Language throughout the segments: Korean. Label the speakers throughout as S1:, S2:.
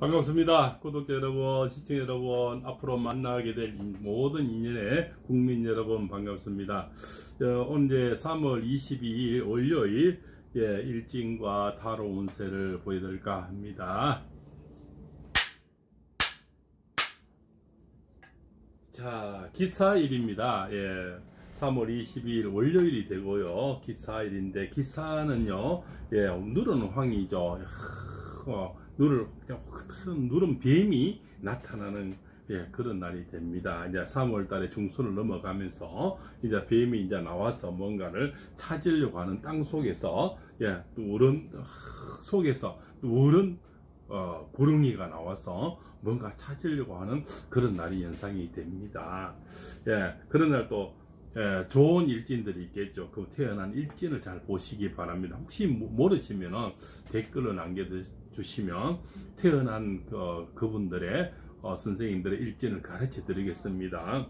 S1: 반갑습니다. 구독자 여러분, 시청자 여러분, 앞으로 만나게 될 모든 인연의 국민 여러분 반갑습니다. 어, 오늘 3월 22일 월요일 예, 일진과 타로 운세를 보여드릴까 합니다. 자, 기사일입니다. 예. 3월 22일 월요일이 되고요. 기사일인데 기사는요. 예, 누르는 황이죠. 어, 누를 누른 뱀이 나타나는 예, 그런 날이 됩니다. 이제 3월 달에 중순을 넘어가면서 이제 뱀이 이제 나와서 뭔가를 찾으려고 하는 땅 속에서 예, 누른 속에서 누른 어, 구릉이가 나와서 뭔가 찾으려고 하는 그런 날이 연상이 됩니다. 예, 그런 날 또 예, 좋은 일진들이 있겠죠. 그 태어난 일진을 잘 보시기 바랍니다. 혹시 모르시면 댓글을 남겨주시면 태어난 그, 그분들의 어, 선생님들의 일진을 가르쳐 드리겠습니다.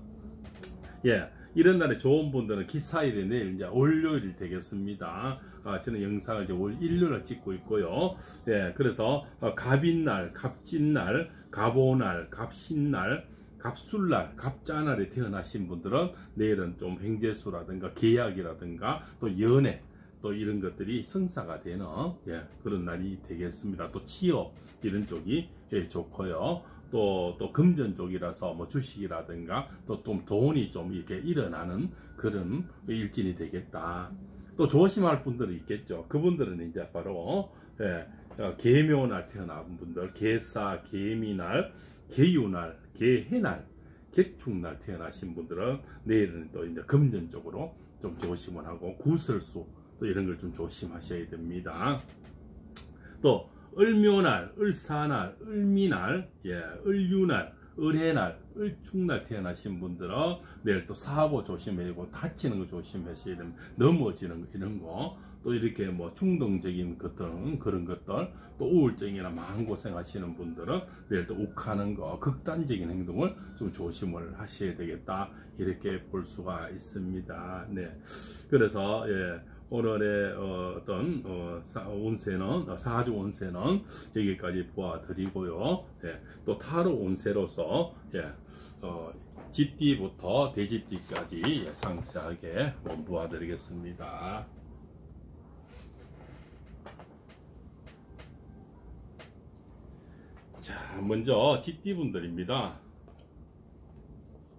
S1: 예, 이런 날에 좋은 분들은 기사일이 내일 이제 월요일 되겠습니다. 아, 저는 영상을 이제 월 일요일에 찍고 있고요. 예, 그래서 어, 갑인날, 갑진날, 갑오날, 갑신날, 갑술날, 갑자날에 태어나신 분들은 내일은 좀 행재수라든가 계약이라든가 또 연애 또 이런 것들이 성사가 되는 예, 그런 날이 되겠습니다. 또 취업 이런 쪽이 예, 좋고요. 또, 또 금전 쪽이라서 뭐 주식이라든가 또 좀 돈이 좀 이렇게 일어나는 그런 일진이 되겠다. 또 조심할 분들이 있겠죠. 그분들은 이제 바로 예, 어, 개묘날 태어난 분들, 개사, 개미날, 개유날, 개해날, 개축날 태어나신 분들은 내일은 또 이제 금전적으로 좀 조심을 하고 구설수 또 이런 걸 좀 조심하셔야 됩니다. 또 을묘날, 을사날, 을미날, 예, 을유날, 을해날, 을축날 태어나신 분들은 내일 또 사고 조심해야 되고 다치는 거 조심하셔야 됩니다. 넘어지는 거 이런 거. 또 이렇게 뭐 충동적인 것들 그런 것들 또 우울증이나 마음고생 하시는 분들은 내일 또 욱하는 거 극단적인 행동을 좀 조심을 하셔야 되겠다 이렇게 볼 수가 있습니다 네 그래서 예 오늘의 어, 떤 어, 운세는 어, 사주 운세는 여기까지 보아드리고요. 예, 또 타로 운세로서 예, 어, 집뒤부터 대집뒤까지 예, 상세하게 보아드리겠습니다. 자, 먼저 GT분들입니다.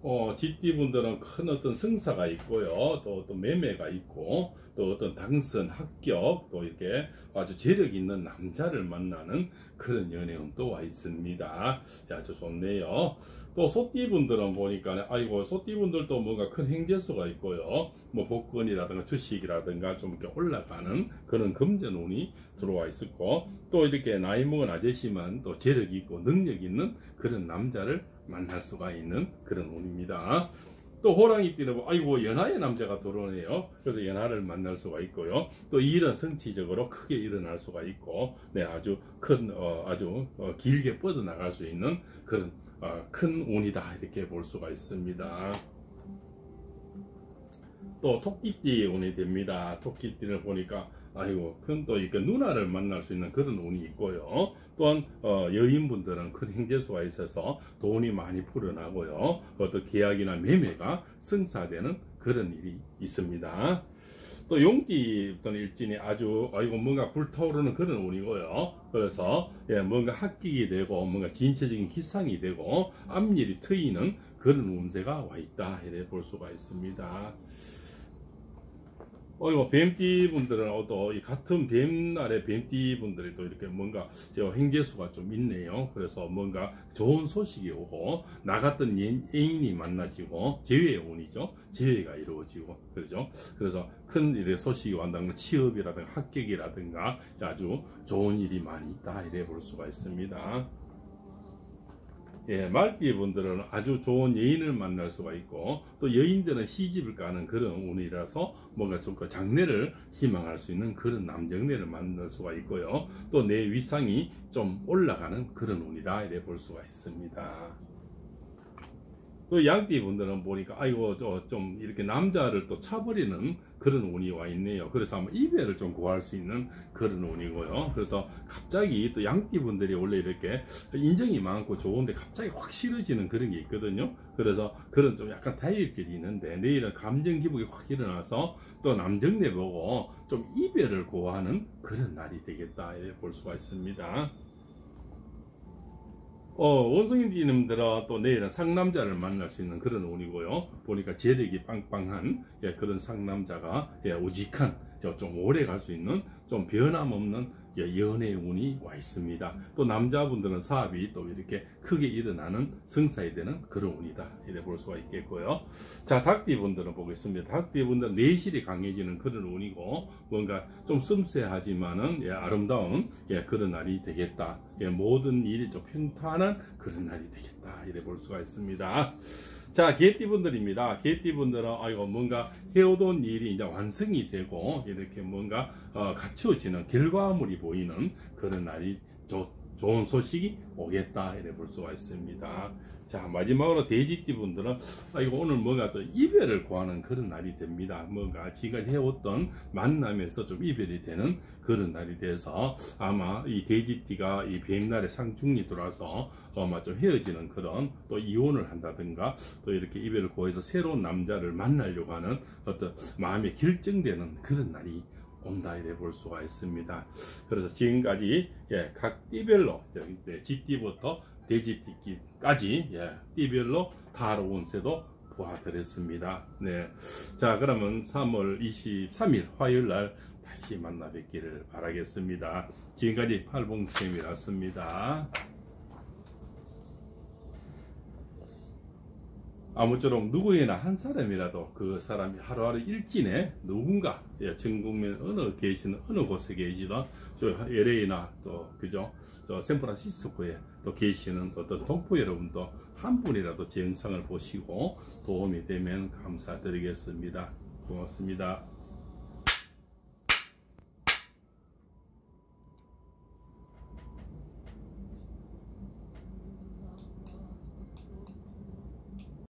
S1: 어, GT분들은 큰 어떤 승사가 있고요. 또 어떤 매매가 있고, 또 어떤 당선, 합격, 또 이렇게 아주 재력 있는 남자를 만나는 그런 연애운도 와 있습니다. 아주 좋네요. 또 소띠분들은 보니까, 아이고, 소띠분들도 뭔가 큰 행재수가 있고요. 뭐 복권이라든가 주식이라든가 좀 이렇게 올라가는 그런 금전운이 들어와 있었고, 또 이렇게 나이 먹은 아저씨만 또 재력 있고 능력 있는 그런 남자를 만날 수가 있는 그런 운입니다. 또 호랑이띠는 뭐, 아이고 연하의 남자가 들어오네요. 그래서 연하를 만날 수가 있고요. 또 일은 성취적으로 크게 일어날 수가 있고, 네 아주 큰 어, 아주 어, 길게 뻗어 나갈 수 있는 그런 어, 큰 운이다 이렇게 볼 수가 있습니다. 또 토끼띠의 운이 됩니다. 토끼띠를 보니까 아이고 큰또 이렇게 누나를 만날 수 있는 그런 운이 있고요. 또한 어, 여인분들은 큰 행재수가 있어서 돈이 많이 풀어나고요. 어떤 계약이나 매매가 승사되는 그런 일이 있습니다. 또 용띠 또는 일진이 아주 아이고 뭔가 불타오르는 그런 운이고요. 그래서 예, 뭔가 합격이 되고 뭔가 진체적인 기상이 되고 앞일이 트이는 그런 운세가 와 있다 이래 볼 수가 있습니다. 어, 이거 뱀띠 분들은 또 같은 뱀날의 뱀띠 분들이 또 이렇게 뭔가 행재수가 좀 있네요. 그래서 뭔가 좋은 소식이 오고 나갔던 애인이 만나지고 재회의 운이죠. 재회가 이루어지고 그렇죠. 그래서 큰 일의 소식이 왔다는 취업이라든가 합격이라든가 아주 좋은 일이 많이 있다 이래 볼 수가 있습니다. 예, 말띠 분들은 아주 좋은 여인을 만날 수가 있고 또 여인들은 시집을 가는 그런 운이라서 뭔가 좀그 장래를 희망할 수 있는 그런 남정네를 만날 수가 있고요. 또 내 위상이 좀 올라가는 그런 운이다 이래 볼 수가 있습니다. 또 양띠 분들은 보니까 아이고 저좀 이렇게 남자를 또 차버리는 그런 운이 와 있네요. 그래서 아마 이별을 좀 구할 수 있는 그런 운이고요. 그래서 갑자기 또 양띠 분들이 원래 이렇게 인정이 많고 좋은데 갑자기 확 싫어지는 그런 게 있거든요. 그래서 그런 좀 약간 다이어질이 있는데 내일은 감정 기복이 확 일어나서 또 남정내 보고 좀 이별을 고하는 그런 날이 되겠다 이렇게 볼 수가 있습니다. 어, 원성인님들은 또 내일은 상남자를 만날 수 있는 그런 운이고요. 보니까 재력이 빵빵한 예, 그런 상남자가 예, 우직한 예, 좀 오래 갈 수 있는 좀 변함없는 예, 연애 운이 와 있습니다. 또 남자분들은 사업이 또 이렇게 크게 일어나는 성사에 되는 그런 운이다. 이래 볼 수가 있겠고요. 자, 닭띠 분들은 보겠습니다. 닭띠 분들은 내실이 강해지는 그런 운이고 뭔가 좀 섬세하지만은 예, 아름다운 예, 그런 날이 되겠다. 예, 모든 일이 좀 평탄한 그런 날이 되겠다. 이래 볼 수가 있습니다. 자, 개띠분들입니다. 개띠분들은 아이고 뭔가 해오던 일이 이제 완성이 되고 이렇게 뭔가 어, 갖추어지는 결과물이 보이는 그런 날이 좋, 좋은 소식이 오겠다 이래 볼 수가 있습니다. 자 마지막으로 돼지띠 분들은 아이고 오늘 뭔가 또 이별을 구하는 그런 날이 됩니다. 뭔가 지금까지 해왔던 만남에서 좀 이별이 되는 그런 날이 돼서 아마 이 돼지띠가 이 뱀날에 상중이 들어와서 아마 좀 헤어지는 그런 또 이혼을 한다든가 또 이렇게 이별을 구해서 새로운 남자를 만나려고 하는 어떤 마음이 결정되는 그런 날이 온다 이래 볼 수가 있습니다. 그래서 지금까지 예, 각 띠별로 네, 쥐띠부터 돼지띠까지 예, 띠별로 타로 운세도 보아드렸습니다. 네, 자 그러면 3월 23일 화요일 날 다시 만나 뵙기를 바라겠습니다. 지금까지 팔봉쌤이었습니다. 아무쪼록 누구에나 한 사람이라도 그 사람이 하루하루 일진에 누군가 예, 전 국민 어느 계시는 어느 곳에 계시던 저 LA나 또 그죠 저 샌프란시스코에 또 계시는 어떤 동포 여러분도 한 분이라도 제 영상을 보시고 도움이 되면 감사드리겠습니다. 고맙습니다.